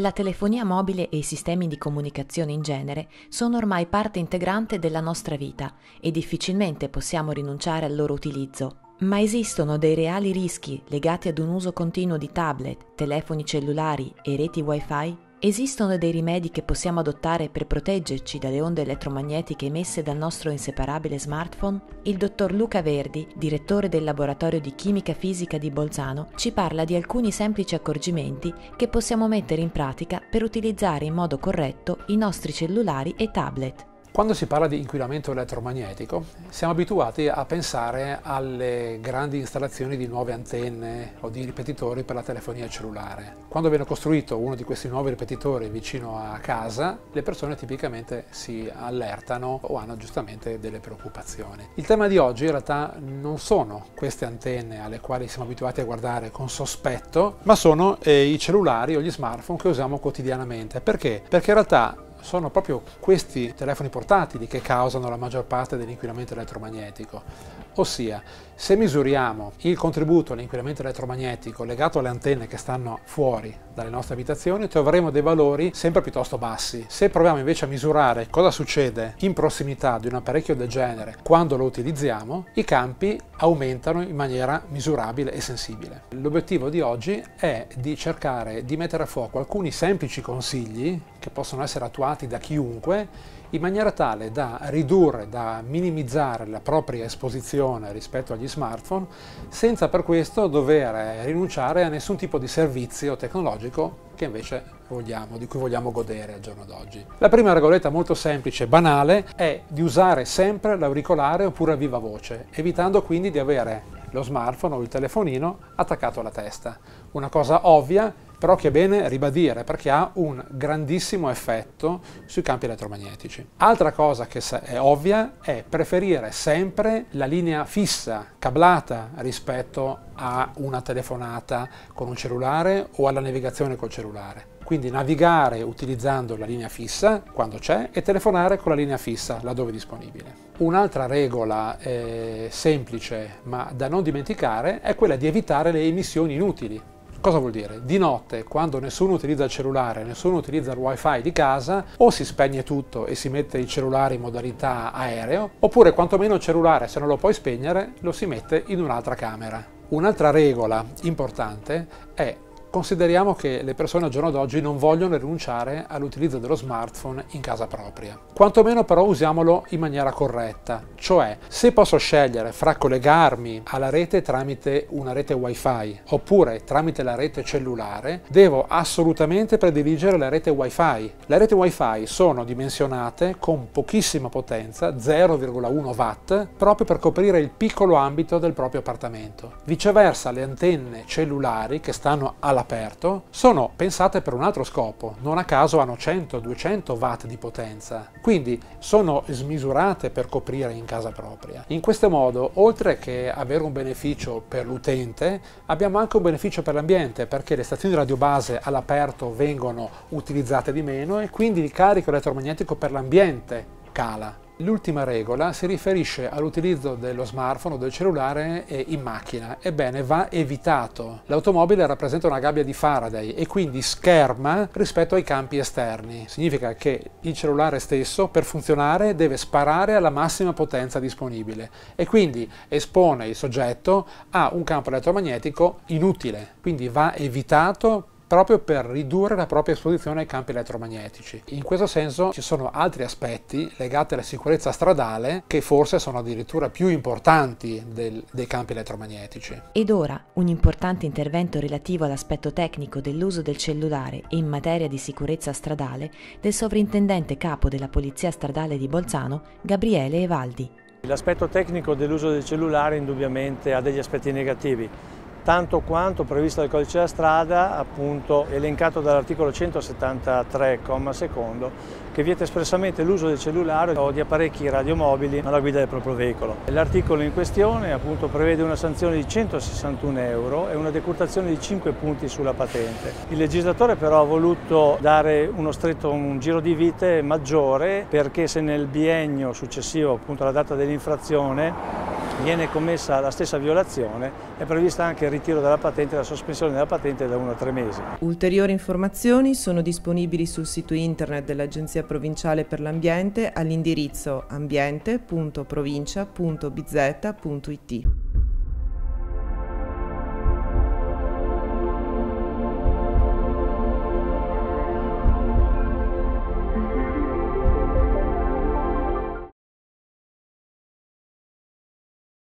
La telefonia mobile e i sistemi di comunicazione in genere sono ormai parte integrante della nostra vita e difficilmente possiamo rinunciare al loro utilizzo. Ma esistono dei reali rischi legati ad un uso continuo di tablet, telefoni cellulari e reti wifi? Esistono dei rimedi che possiamo adottare per proteggerci dalle onde elettromagnetiche emesse dal nostro inseparabile smartphone? Il dottor Luca Verdi, direttore del laboratorio di chimica fisica di Bolzano, ci parla di alcuni semplici accorgimenti che possiamo mettere in pratica per utilizzare in modo corretto i nostri cellulari e tablet. Quando si parla di inquinamento elettromagnetico siamo abituati a pensare alle grandi installazioni di nuove antenne o di ripetitori per la telefonia cellulare. Quando viene costruito uno di questi nuovi ripetitori vicino a casa, le persone tipicamente si allertano o hanno giustamente delle preoccupazioni. Il tema di oggi in realtà non sono queste antenne alle quali siamo abituati a guardare con sospetto, ma sono eh, i cellulari o gli smartphone che usiamo quotidianamente. Perché? Perché in realtà sono proprio questi telefoni portatili che causano la maggior parte dell'inquinamento elettromagnetico. Ossia, se misuriamo il contributo all'inquinamento elettromagnetico legato alle antenne che stanno fuori dalle nostre abitazioni, troveremo dei valori sempre piuttosto bassi. Se proviamo invece a misurare cosa succede in prossimità di un apparecchio del genere quando lo utilizziamo, i campi aumentano in maniera misurabile e sensibile. L'obiettivo di oggi è di cercare di mettere a fuoco alcuni semplici consigli che possono essere attuati da chiunque in maniera tale da ridurre, da minimizzare la propria esposizione rispetto agli smartphone senza per questo dover rinunciare a nessun tipo di servizio tecnologico che invece vogliamo, di cui vogliamo godere al giorno d'oggi. La prima regoletta molto semplice e banale è di usare sempre l'auricolare oppure a viva voce, evitando quindi di avere lo smartphone o il telefonino attaccato alla testa. Una cosa ovvia però che è bene ribadire perché ha un grandissimo effetto sui campi elettromagnetici. Altra cosa che è ovvia è preferire sempre la linea fissa, cablata rispetto a una telefonata con un cellulare o alla navigazione col cellulare. Quindi navigare utilizzando la linea fissa quando c'è e telefonare con la linea fissa laddove disponibile. Un'altra regola eh, semplice ma da non dimenticare è quella di evitare le emissioni inutili. Cosa vuol dire? Di notte, quando nessuno utilizza il cellulare, nessuno utilizza il wifi di casa, o si spegne tutto e si mette il cellulare in modalità aereo, oppure quantomeno il cellulare, se non lo puoi spegnere, lo si mette in un'altra camera. Un'altra regola importante è Consideriamo che le persone al giorno d'oggi non vogliono rinunciare all'utilizzo dello smartphone in casa propria. Quantomeno però usiamolo in maniera corretta, cioè se posso scegliere fra collegarmi alla rete tramite una rete wifi oppure tramite la rete cellulare, devo assolutamente prediligere la rete wifi. Le reti wifi sono dimensionate con pochissima potenza, 0,1 watt, proprio per coprire il piccolo ambito del proprio appartamento. Viceversa le antenne cellulari che stanno alla all'aperto sono pensate per un altro scopo, non a caso hanno 100-200 watt di potenza, quindi sono smisurate per coprire in casa propria. In questo modo, oltre che avere un beneficio per l'utente, abbiamo anche un beneficio per l'ambiente, perché le stazioni radio base all'aperto vengono utilizzate di meno e quindi il carico elettromagnetico per l'ambiente cala. L'ultima regola si riferisce all'utilizzo dello smartphone o del cellulare in macchina. Ebbene, va evitato. L'automobile rappresenta una gabbia di Faraday e quindi scherma rispetto ai campi esterni. Significa che il cellulare stesso, per funzionare, deve sparare alla massima potenza disponibile e quindi espone il soggetto a un campo elettromagnetico inutile. Quindi va evitato proprio per ridurre la propria esposizione ai campi elettromagnetici. In questo senso ci sono altri aspetti legati alla sicurezza stradale che forse sono addirittura più importanti del, dei campi elettromagnetici. Ed ora un importante intervento relativo all'aspetto tecnico dell'uso del cellulare in materia di sicurezza stradale del sovrintendente capo della Polizia Stradale di Bolzano, Gabriele Evaldi. L'aspetto tecnico dell'uso del cellulare indubbiamente ha degli aspetti negativi tanto quanto previsto dal codice della strada, appunto elencato dall'articolo 173, secondo, che vieta espressamente l'uso del cellulare o di apparecchi radiomobili alla guida del proprio veicolo. L'articolo in questione appunto prevede una sanzione di 161 euro e una decurtazione di 5 punti sulla patente. Il legislatore però ha voluto dare uno stretto, un giro di vite maggiore perché se nel biennio successivo appunto alla data dell'infrazione viene commessa la stessa violazione è prevista anche il ritiro della patente e la sospensione della patente da 1 a 3 mesi. Ulteriori informazioni sono disponibili sul sito internet dell'Agenzia Provinciale per l'Ambiente all'indirizzo ambiente.provincia.bz.it.